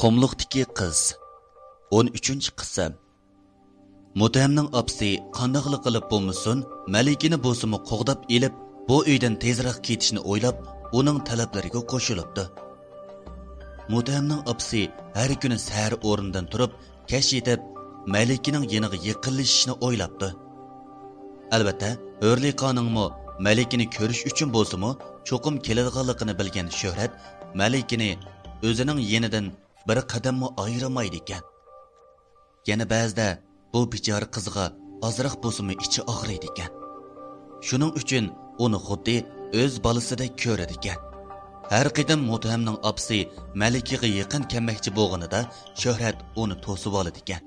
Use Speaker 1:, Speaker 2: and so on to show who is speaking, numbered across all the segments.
Speaker 1: Qumluqdagi qiz 13 qism Mutamning opsi qandoqli qilib bo'lmasin, Malikini bo'simi qo'g'dab elib, bu uydan tezroq ketishni o'ylab, uning talablariga qo'shilibdi. Mutamning opsi har kuni sar o'rnidan turib, kash yetib, Malikining yeniga yaqinlashishni o'ylabdi. Albatta, Hurliqoningmi Malikini ko'rish uchun bo'lsimi, cho'qim keladiganligini bilgan Shuhrat Malikini o'zining yenidan bir qadammi ayiramaydi ekan. Yana ba'zida bu bechora qizga ozroq bo'lsinmi ichi og'riydi ekan. Shuning uchun uni xuddi o'z bolasidek ko'radi ekan. Har qadam mutamning opsi Malikiga yaqin kelmoqchi bo'lganida shohrat uni to'sib oladi ekan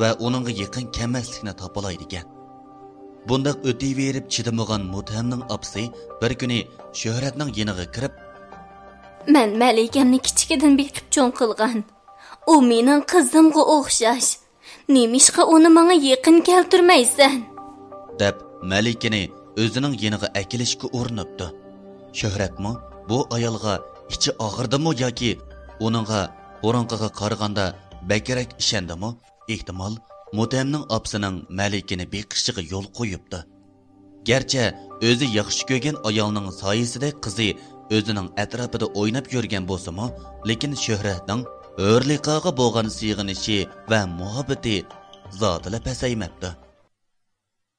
Speaker 1: va uningga yaqin kelmaslikni topalaydi ekan. bundoq o'tiyverib chidamagan mutamning opsi bir kuni shohratning yeniga kirib
Speaker 2: man malikamni kichikidan bekib cho'ng qilgan u mening qizimga o'xshash nemishqa uni manga yaqin keltirmaysan
Speaker 1: deb malikini o'zining yeniga akilishga urinibdi shuhratmi bu ayolga ichi og'irdimi yoki uningga burunqiga qaraganda bakrak ishondimi ehtimol mutamning opsining malikini beqishiga yo'l qo'yibdi garchi o'zi yaxshi ko'rgan ayolning soyasidek qizi o'zining atrofida o'ynab yurgan bo'lsimi lekin shuhratning o'rliqoga bo'lgan siyg'inishi va muhabbati zotila pasaymabdi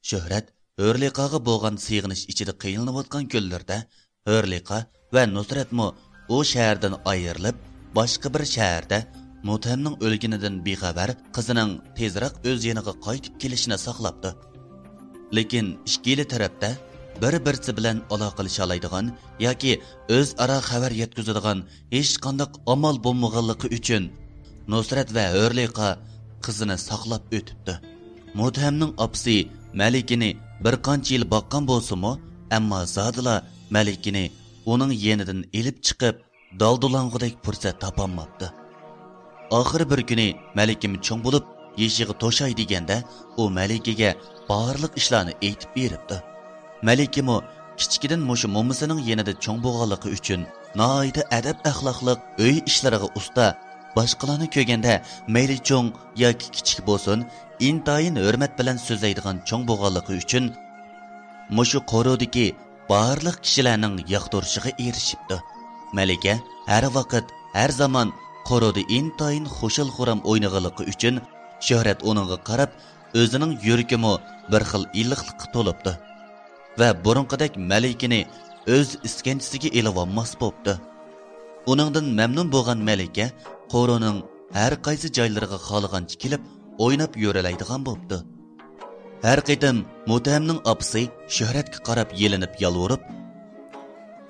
Speaker 1: shuhrat o'rliqoga bo'lgan siyg'inish ichida qiynalib kunlarda o'rliqa va nusratmi u shahardan ayrilib boshqa bir shaharda mutamning o'lginidan bexabar qizining tezroq o'z yoniga qaytib kelishini saqlabdi. Lekin ikkili tarafda bir birsi bilan aloqalasha oladigan yoki o'zaro xabar yetkazadigan hech qanday amal bo'lmaganligi uchun nusrat va o'rliqa qizini saqlab o'tibdi. Muthamning opsi malikini bir qancha yil boqqan bo'lsimi ammo zodila malikini uning yenidan ilib chiqib doldulang'udek fursat topolmabdi. Oxiri bir kuni malikim cho'ng bo'lib yeshig'i to'shay deganda u malikaga barliq ishlarni aytib beribdi. Malikimi kichkidan mushu mo'misining yanada cho'ng bo'lganligi uchun noida adab axloqliq uy ishlariga usta boshqalarni ko'rganda mayli cho'ng yoki kichik bo'lsin intayin hurmat bilan so'zlaydigan cho'ng bo'lganligi uchun mushu qo'rudiki barliq kishilarning yoqtirishiga erishibdi. Malika har vaqt har zamon qo'rudi intayin xushil xuram o'ynaganligi uchun shohrat uninga qarab o'zining yuragimi bir xil iliqlikqa to'libdi. Va burunqidek malikini o'z iskanchisiga ilivonmas bo'pti. Uningdan mamnun bo'lgan malika qo'rining har qaysi joylariga xohlagancha kelib o'ynab yo'ralaydigan bo'pti. Har qaytim mutamning opisi shuhratga qarab yelinib yolvorib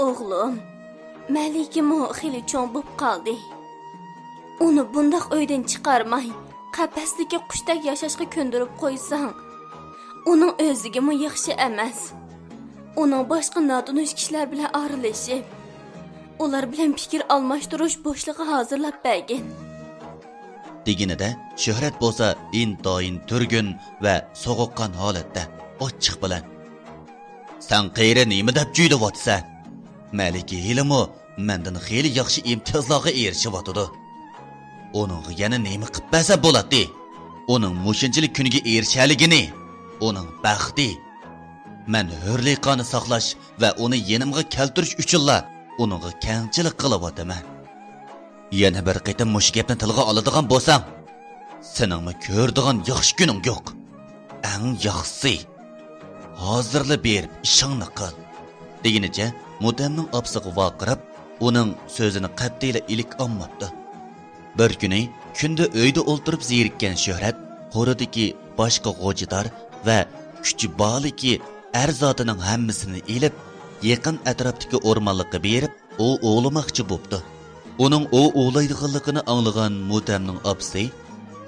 Speaker 2: o'g'lim malikimu xili cho'ng bo'lib qoldi. Uni bundoq uydan chiqarmay qafasdagi qushdek yashashga ko'ndirib qo'ysang uning o'zigimi yaxshi emas. Uning boshqa notunish kishilar bilan aralashib ular bilan fikr almashtirish bo'shligi hozirlab bergin
Speaker 1: deginida shuhrat bo'lsa intoyin turgun va so'g'uqqan holatda ochiq bilan san qayri nima deb juylayapsan maliki hilimi mandan xeyli yaxshi imtiyozlarga erishyotidi uning yana nima qilib bersa bo'ladi uning mushinchilik kuniga erishaligini uning baxti man hurliqoni saqlash va uni yenimga keltirish uchunla uningga kangchilik qilyapman yana bir qitim mush gapni tilga oladigan bo'lsam seningmi ko'rdigan yaxshi kuning yo'q. Eng yaxshisi hozirla berib ishingni qil degunicha mutamning opsig'i voqirab uning so'zini qat'iyla ilik olmabdi. Bir kuni kunda uyda o'ltirib zerikkan shuhrat qo'ridiki boshqa g'o'jidor va kuchi borliki әр затының әммісіні еліп, еқін әтраптікі ормалықы беріп, о оғылымақчы бопты. Оның о оғылайдықылықыны аңлыған Мутәмнің апсы,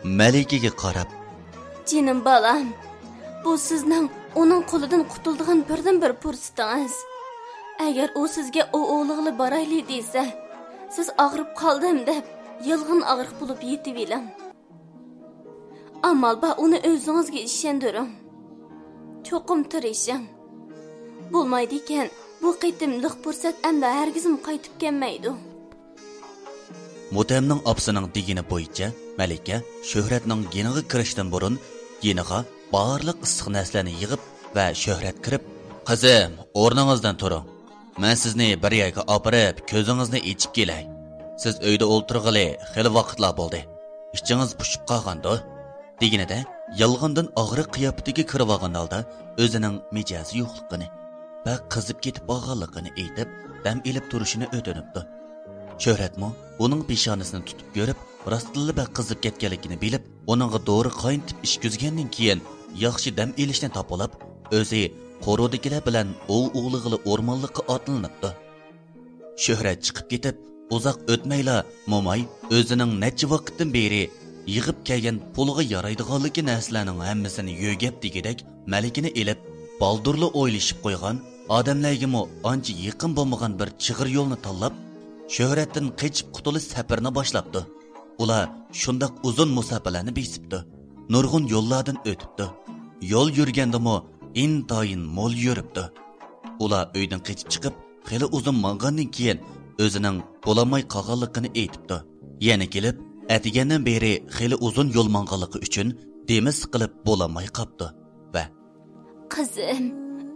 Speaker 1: мәлекеге қарап.
Speaker 2: Жинім балам, бұл сізнің оның қолыдың құтылдыған бірдің бір пұрсытыңыз. Әгер о сізге о оғылығылы барайлы дейсі, сіз ағырып қалдым деп, елғын ағырық болып yetip ilim. Amal ba onu. Cho'qim tirishing bo'lmaydi ekan bu qitimliq fursat endi hargizim qaytib kelmaydi.
Speaker 1: Mutamning opsining degini bo'yicha malika shuhratning yeniga kirishdan burun yeniga barliq issiq narsalarni yig'ib va shuhrat kirib qizim o'rningizdan turing. Man sizni bir yerga opirib ko'zingizni ichib kelay. Siz uyda o'ltirg'ili xili vaqtlar bo'ldi. Ichingiz pushib qolgandi deganida yolg'ondan og'riq qiyofatiga kirib olgan holda o'zining mijozi yo'qligini va qizib ketib qolganligini aytib dam ilib turishini o'tinibdi. Shuhratmi uning peshonasini tutib ko'rib rostilla va qizib ketganligini bilib uningga dori qoyintib ish kuzgandan keyin yaxshi dam ilishni topilib o'zi qo'rudikilar bilan o'v o'g'lig'ili o'rmonliqqa otlanibdi. Shuhrat chiqib ketib uzoq o'tmayla mo'may o'zining necha vaqtdan beri yig'ib kelgan pulga yaraydiganligi narsalarning hammasini yo'gab degidek malikini elib baldurli o'ylashib qo'ygan odamlargimi ancha yaqin bo'lmagan bir chig'ir yo'lni tanlab shohratdan qechib qutulish safarini boshlabdi. Ular shundoq uzun musofalarni besibdi. Nurg'un yo'llardan o'tibdi. Yo'l yurgandimi intoyin mo'l yuribdi. Ular uydan qechib chiqib xeli uzun mangandan keyin o'zining bo'lolmay qolganligini aytibdi. Yana kelib atigandan beri xeli uzun yo'l manganligi uchun demiz qilib bo'lolmay qopdi va
Speaker 2: qizim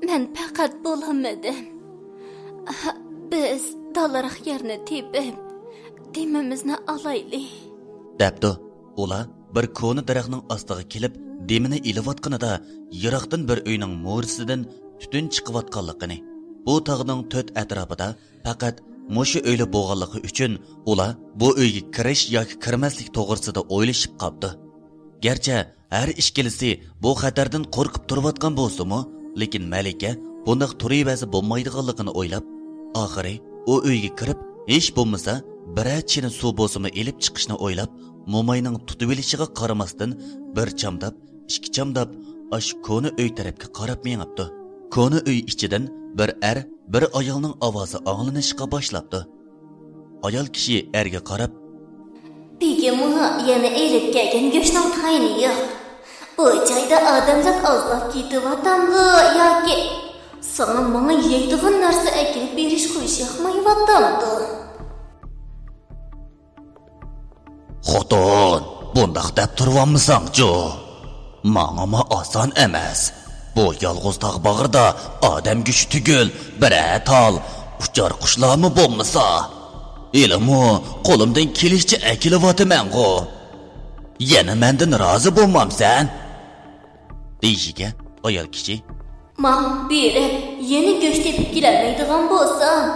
Speaker 2: men faqat bo'lolmadim biz dalaroq yerni tepib demimizni olaylik
Speaker 1: dabdi ular bir ko'ni daraxtning ostiga kelib demini ilayotganida yiroqdan bir uyning mo'risidan tutun chiqayotganligini bu tog'ning to'rt atrofida faqat mushu o'ylab bo'lganligi uchun ular bu uyga kirish yoki kirmaslik to'g'risida o'ylashib qoldi garchi har ishkilisi bu xatardan qo'rqib turayotgan bo'lsimi lekin malika bundoq turibasi bo'lmaydiganligini o'ylab oxiri u uyga kirib hech bo'lmasa birar chini suv bo'lsimi elib chiqishni o'ylab mo'mayning tutib olishiga qaramasdan bir chamdab ikki chamdab ash ko'ni uy tarafga qarab mengibdi ko'ni uy ichidan bir er bir ayolning ovozi anglanishga boshlabdi. Ayol kishi erga qarab
Speaker 2: begimni yana elib kelgan go'shtning tayini yo'q. Bu joyda odamzod ozlab ketyaptimi yoki sana manga yeydigan narsa akilib berish qo'yish yoqmayaptimdi
Speaker 1: xotin bundoq deb turvammisanchu mangama oson emas Bu yalğız tağ bağırda adam güçü tügül, birə tal, uçar quşlar mı bolmasa? Elimu, qolumdan kilişçi əkiləvatı mən qo. Yana məndən razı bolmam sən? Deyişikə, ayal kişi.
Speaker 2: Man berib, yeni göç tepib kiləlməydiğən bolsan,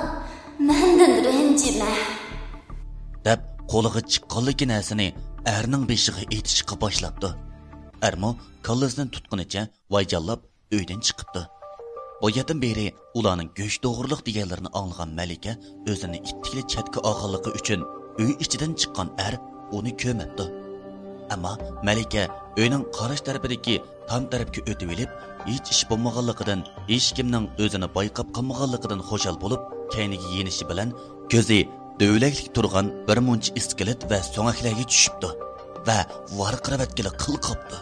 Speaker 2: məndən rəncimə.
Speaker 1: Dəb, qoluğu çıqqalı kinəsini ərinin beşiği etişiqi başlapdı. Ərmo, kallasını tutqunicha vayjallab uydan chiqibdi boyadan beri ularning go'sht to'g'riliq deganlarini anglagan malika o'zini ittikli chatga olganligi uchun uy ichidan chiqqan er uni ko'mibdi ammo malika uyning qarash tarafidagi tom tarafga o'tib olib hech ish bo'lmaganligidan hech kimning o'zini bayqab qolmaganligidan xushal bo'lib kayniga yenishi bilan ko'zi dövləklik turgan bir muncha iskelet va so'ngaklarga tushibdi va varqiravatgili qil qopdi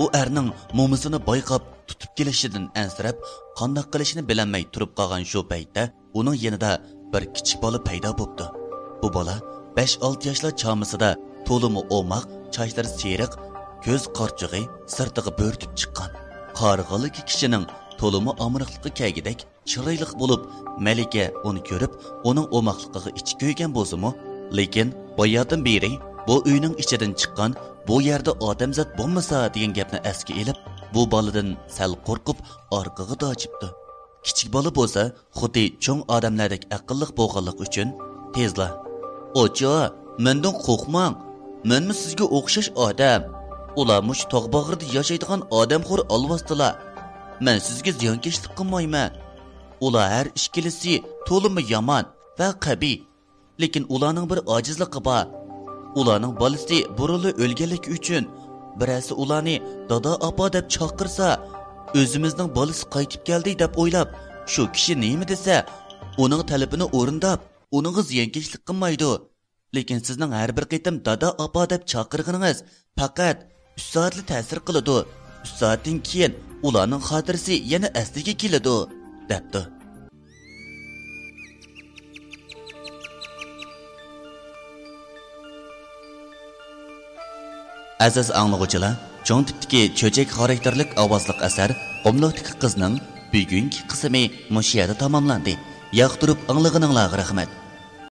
Speaker 1: u erning mo'misini bayqab tutib kelishidan ansirab qandoq qilishini bilolmay turib qolgan shu paytda uning yanida bir kichik bola paydo bo'libdi. Bu bola 5-6 yoshlar chomisida to'limi o'moq chochlari seriq ko'z qorchig'i sirtig'i bo'rtib chiqqan. Qarg'aligi kishining to'limi omiriqligi kagidek chiroyli bo'lib malika uni ko'rib uning o'moqligiga ichi kuygan bo'lsimi lekin boyadan beri bu uyning ichidan chiqqan bu yerda odamzod bo'lmasa degan gapni esga ilib bu boladan sal qo'rqib orqaga dojibdi kichik bola bo'lsa xuddi cho'ng odamlardek aqlliq bo'lganligi uchun tezla ocha mendan qo'rqmang menmi sizga o'xshash odam. Ular mush tog' bag'rida yashaydigan odamxo'r olvostilar man sizga ziyonkashlik qilmayman. Ular har ikkilisi to'limi yomon va qabiy lekin ularning bir ojizligi bor. Ularning bolasi buruli o'lganligi uchun birasi ularni dada opa deb chaqirsa o'zimizning bolasi qaytib keldi deb o'ylab shu kishi nima desa uning talabini o'rindab uningga ziyonkashlik qilmaydi. Lekin sizning har bir qitim dada opa deb chaqirganingiz faqat uch soatli ta'sir qiladi. Uch soatdan keyin ularning xotirasi yana asliga keladi debdi. Aziz anglag'uchilar cho'ng tipdiki cho'chak xarakterlik ovozliq asar qumliqdagi qizning bugungi qismi mushiyada tamomlandi. Yoqtirib anglig'ininglarga rahmat.